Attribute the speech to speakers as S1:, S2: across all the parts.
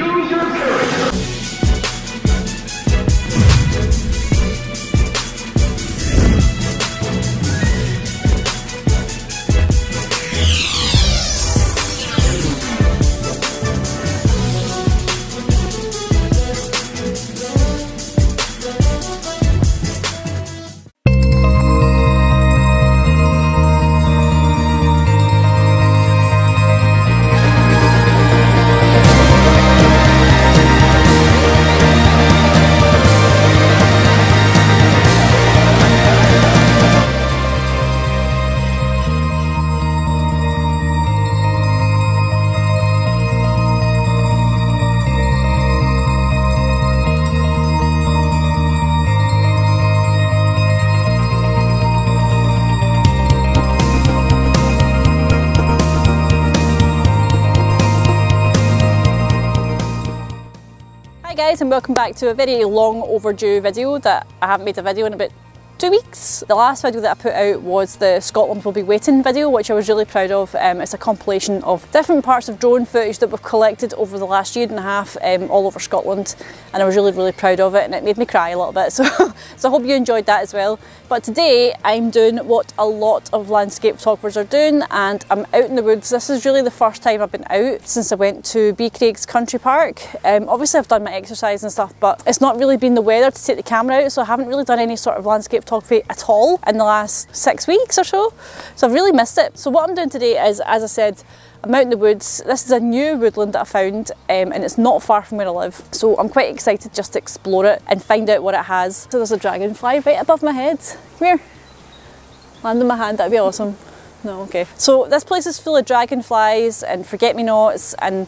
S1: Choose your character.
S2: Guys and welcome back to a very long overdue video that I haven't made a video in about two weeks. The last video that I put out was the Scotland Will Be Waiting video which I was really proud of. Um, it's a compilation of different parts of drone footage that we've collected over the last year and a half um, all over Scotland and I was really really proud of it and it made me cry a little bit so, so I hope you enjoyed that as well. But today I'm doing what a lot of landscape photographers are doing and I'm out in the woods. This is really the first time I've been out since I went to Beecraigs Country Park. Um, obviously I've done my exercise and stuff but it's not really been the weather to take the camera out so I haven't really done any sort of landscape photography at all in the last six weeks or so. So I've really missed it. So what I'm doing today is, as I said, I'm out in the woods. This is a new woodland that I found um, and it's not far from where I live. So I'm quite excited just to explore it and find out what it has. So there's a dragonfly right above my head. Come here. Land on my hand, that'd be awesome. No, okay. So this place is full of dragonflies and forget-me-nots and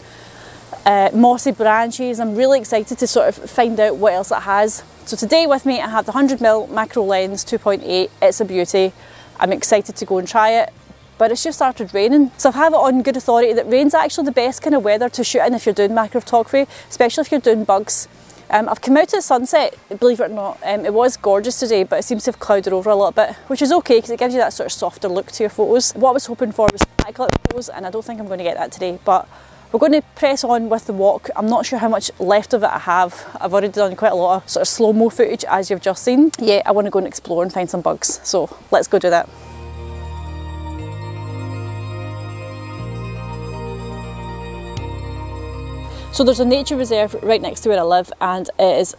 S2: uh, mossy branches. I'm really excited to sort of find out what else it has. So today with me I have the 100mm macro lens 2.8. It's a beauty. I'm excited to go and try it but it's just started raining. So I have it on good authority that rain's actually the best kind of weather to shoot in if you're doing macro photography, especially if you're doing bugs. Um, I've come out to the sunset, believe it or not. Um, it was gorgeous today, but it seems to have clouded over a little bit, which is okay because it gives you that sort of softer look to your photos. What I was hoping for was backlit photos, and I don't think I'm going to get that today, but we're going to press on with the walk. I'm not sure how much left of it I have. I've already done quite a lot of sort of slow-mo footage as you've just seen. Yeah, I want to go and explore and find some bugs. So let's go do that. So there's a nature reserve right next to where I live and it is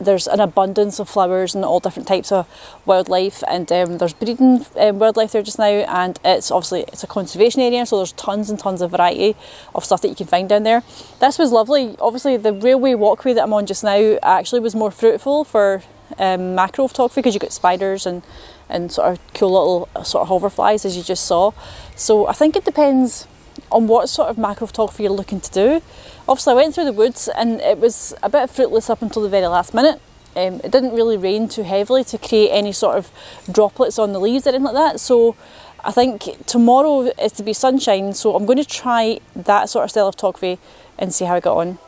S2: there's an abundance of flowers and all different types of wildlife and um, there's breeding um, wildlife there just now and it's obviously it's a conservation area so there's tons and tons of variety of stuff that you can find down there. This was lovely. Obviously the railway walkway that I'm on just now actually was more fruitful for um, macro photography because you got spiders and and sort of cool little sort of hoverflies as you just saw. So I think it depends on what sort of macro photography you're looking to do. Obviously I went through the woods and it was a bit fruitless up until the very last minute. Um, it didn't really rain too heavily to create any sort of droplets on the leaves or anything like that. So I think tomorrow is to be sunshine. So I'm going to try that sort of style of photography and see how I got on.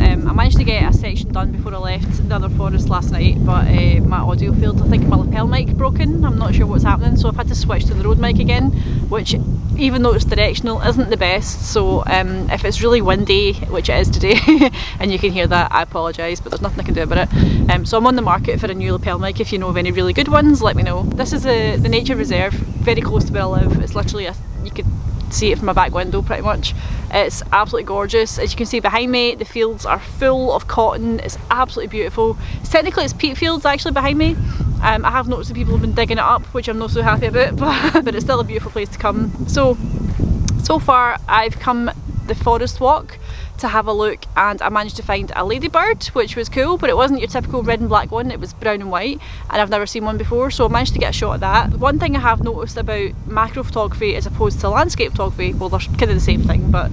S2: Um, I managed to get a section done before I left the other forest last night but uh, my audio failed. I think my lapel mic broken. I'm not sure what's happening so I've had to switch to the Rode mic again which even though it's directional isn't the best so um, if it's really windy which it is today and you can hear that I apologise but there's nothing I can do about it. Um, so I'm on the market for a new lapel mic if you know of any really good ones let me know. This is a, the nature reserve very close to where I live. It's literally a, you could see it from my back window pretty much. It's absolutely gorgeous. As you can see behind me, the fields are full of cotton. It's absolutely beautiful. Technically it's peat fields actually behind me. Um, I have noticed that people have been digging it up, which I'm not so happy about, but, but it's still a beautiful place to come. So, so far I've come the forest walk to have a look and I managed to find a ladybird which was cool but it wasn't your typical red and black one it was brown and white and I've never seen one before so I managed to get a shot of that. One thing I have noticed about macro photography as opposed to landscape photography, well they're kind of the same thing but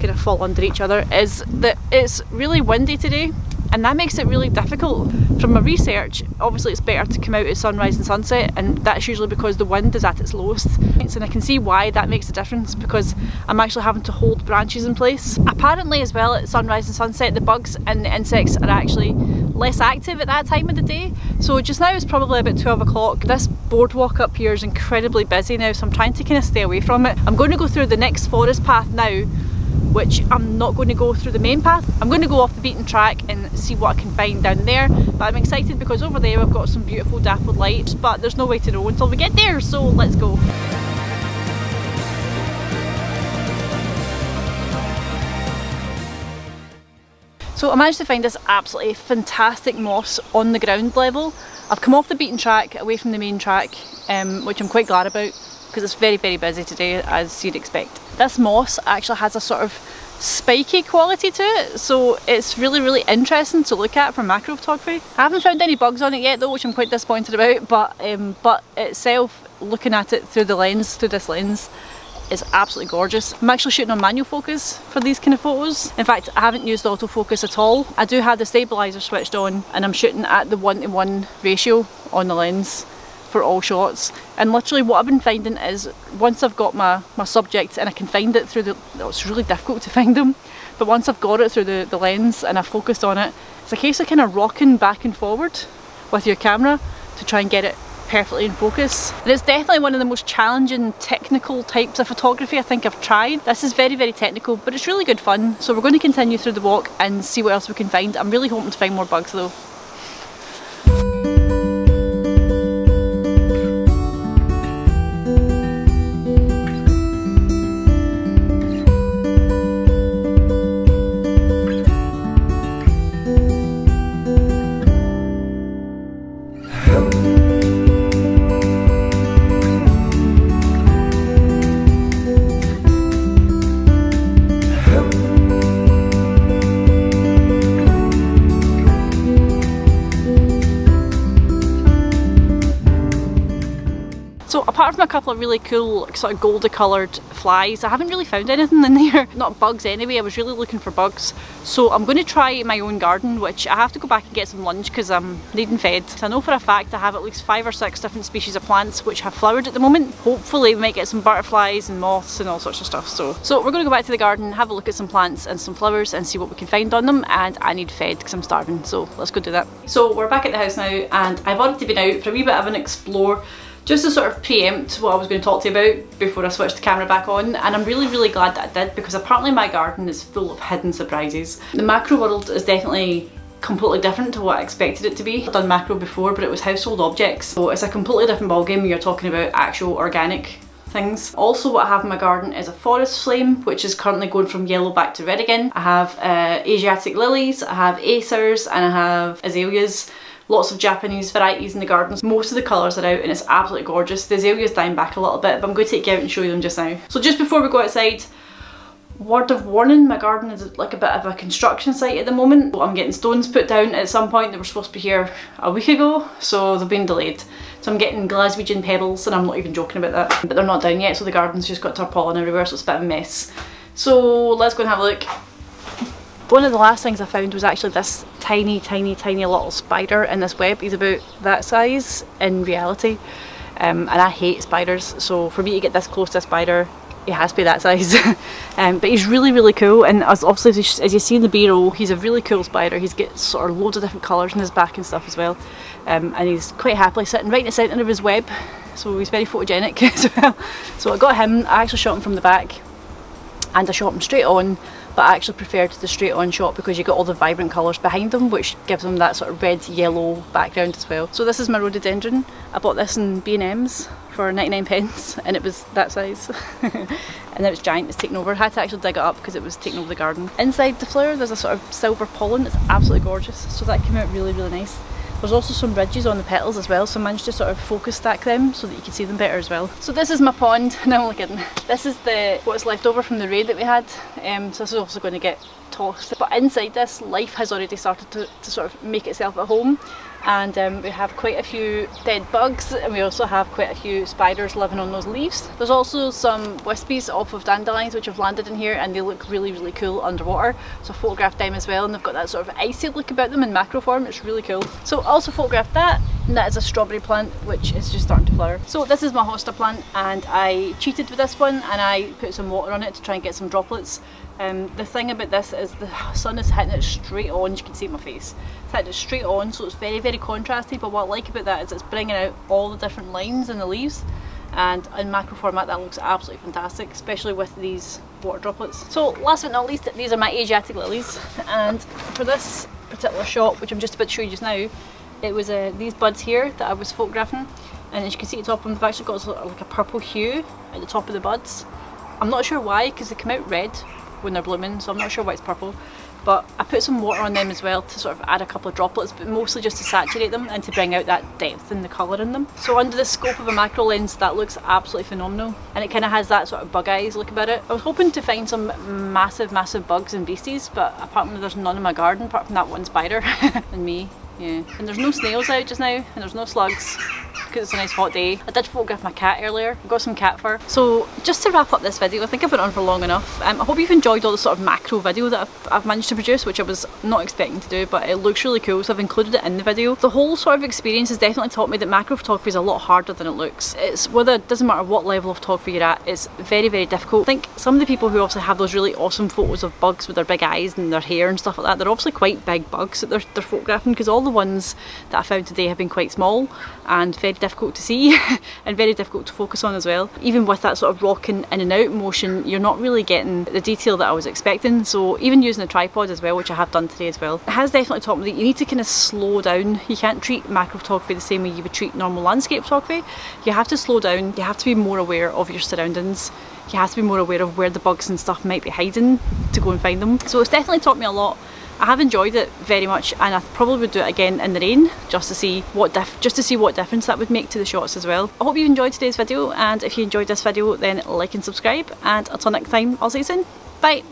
S2: kind of fall under each other, is that it's really windy today and that makes it really difficult. From my research, obviously it's better to come out at sunrise and sunset and that's usually because the wind is at its lowest. And I can see why that makes a difference because I'm actually having to hold branches in place. Apparently as well at sunrise and sunset the bugs and the insects are actually less active at that time of the day. So just now it's probably about 12 o'clock. This boardwalk up here is incredibly busy now so I'm trying to kind of stay away from it. I'm going to go through the next forest path now which I'm not going to go through the main path. I'm going to go off the beaten track and see what I can find down there. But I'm excited because over there we've got some beautiful dappled lights, but there's no way to know until we get there, so let's go. So I managed to find this absolutely fantastic moss on the ground level. I've come off the beaten track, away from the main track, um, which I'm quite glad about because it's very very busy today as you'd expect. This moss actually has a sort of spiky quality to it so it's really really interesting to look at for macro photography. I haven't found any bugs on it yet though which I'm quite disappointed about but um, but itself looking at it through the lens, through this lens is absolutely gorgeous. I'm actually shooting on manual focus for these kind of photos. In fact, I haven't used autofocus at all. I do have the stabilizer switched on and I'm shooting at the one to one ratio on the lens for all shots and literally what I've been finding is once I've got my, my subject and I can find it through the, it's really difficult to find them but once I've got it through the, the lens and I've focused on it it's a case of kind of rocking back and forward with your camera to try and get it perfectly in focus. And it's definitely one of the most challenging technical types of photography I think I've tried. This is very very technical but it's really good fun so we're going to continue through the walk and see what else we can find. I'm really hoping to find more bugs though. A couple of really cool sort of goldy coloured flies, I haven't really found anything in there. Not bugs anyway, I was really looking for bugs. So I'm going to try my own garden, which I have to go back and get some lunch because I'm needing fed. So I know for a fact I have at least five or six different species of plants which have flowered at the moment. Hopefully we might get some butterflies and moths and all sorts of stuff. So, so we're going to go back to the garden, have a look at some plants and some flowers and see what we can find on them. And I need fed because I'm starving, so let's go do that. So we're back at the house now and I've already been out for a wee bit of an explore just to sort of preempt what I was going to talk to you about before I switched the camera back on and I'm really really glad that I did because apparently my garden is full of hidden surprises. The macro world is definitely completely different to what I expected it to be. I've done macro before but it was household objects so it's a completely different ballgame when you're talking about actual organic things. Also what I have in my garden is a forest flame which is currently going from yellow back to red again. I have uh, Asiatic lilies, I have acers and I have azaleas lots of Japanese varieties in the gardens. Most of the colours are out and it's absolutely gorgeous. The azalea's dying back a little bit but I'm going to take you out and show you them just now. So just before we go outside, word of warning, my garden is like a bit of a construction site at the moment. I'm getting stones put down at some point. They were supposed to be here a week ago, so they've been delayed. So I'm getting Glaswegian pebbles, and I'm not even joking about that. But they're not down yet, so the garden's just got tarpaulin everywhere, so it's a bit of a mess. So let's go and have a look. One of the last things I found was actually this tiny, tiny, tiny little spider in this web. He's about that size in reality. Um, and I hate spiders, so for me to get this close to a spider, it has to be that size. um, but he's really, really cool, and as obviously as you, as you see in the B-roll, he's a really cool spider. He's got sort of loads of different colours in his back and stuff as well. Um, and he's quite happily sitting right in the centre of his web, so he's very photogenic as well. So I got him, I actually shot him from the back, and I shot him straight on but I actually preferred the straight on shot because you got all the vibrant colours behind them which gives them that sort of red yellow background as well. So this is my rhododendron. I bought this in B&M's for 99 pence and it was that size and it was giant, it's taken over. I had to actually dig it up because it was taking over the garden. Inside the flower there's a sort of silver pollen, it's absolutely gorgeous so that came out really really nice. There's also some ridges on the petals as well, so I managed to sort of focus stack them so that you can see them better as well. So this is my pond, no I'm only kidding. This is the what's left over from the raid that we had, um, so this is also going to get tossed. But inside this, life has already started to, to sort of make itself at home. And um, we have quite a few dead bugs and we also have quite a few spiders living on those leaves. There's also some wispies off of dandelions which have landed in here and they look really really cool underwater so I photographed them as well and they've got that sort of icy look about them in macro form, it's really cool. So I also photographed that and that is a strawberry plant which is just starting to flower. So this is my hosta plant and I cheated with this one and I put some water on it to try and get some droplets um, the thing about this is the sun is hitting it straight on, you can see my face. It's hitting it straight on so it's very very contrasty but what I like about that is it's bringing out all the different lines in the leaves and in macro format that looks absolutely fantastic especially with these water droplets. So last but not least these are my Asiatic lilies and for this particular shot which I'm just about to show you just now it was uh, these buds here that I was photographing and as you can see at the top of them they've actually got like a purple hue at the top of the buds. I'm not sure why because they come out red when they're blooming so I'm not sure why it's purple but I put some water on them as well to sort of add a couple of droplets but mostly just to saturate them and to bring out that depth and the colour in them. So under the scope of a macro lens that looks absolutely phenomenal and it kind of has that sort of bug eyes look about it. I was hoping to find some massive massive bugs and beasties but apparently there's none in my garden apart from that one spider and me. Yeah. And there's no snails out just now and there's no slugs because it's a nice hot day. I did photograph my cat earlier, I got some cat fur. So just to wrap up this video, I think I've been on for long enough. Um, I hope you've enjoyed all the sort of macro video that I've, I've, managed to produce, which I was not expecting to do, but it looks really cool, so I've included it in the video. The whole sort of experience has definitely taught me that macro photography is a lot harder than it looks. It's whether it doesn't matter what level of photography you're at, it's very, very difficult. I think some of the people who obviously have those really awesome photos of bugs with their big eyes and their hair and stuff like that, they're obviously quite big bugs that they're, they're photographing because all the ones that I found today have been quite small and very difficult to see. and very difficult to focus on as well. Even with that sort of rocking in and out motion, you're not really getting the detail that I was expecting. So even using a tripod as well, which I have done today as well, it has definitely taught me that you need to kind of slow down. You can't treat macro photography the same way you would treat normal landscape photography. You have to slow down, you have to be more aware of your surroundings you have to be more aware of where the bugs and stuff might be hiding to go and find them. So it's definitely taught me a lot I have enjoyed it very much and I probably would do it again in the rain just to see what just to see what difference that would make to the shots as well. I hope you enjoyed today's video and if you enjoyed this video then like and subscribe and until next time I'll see you soon. Bye!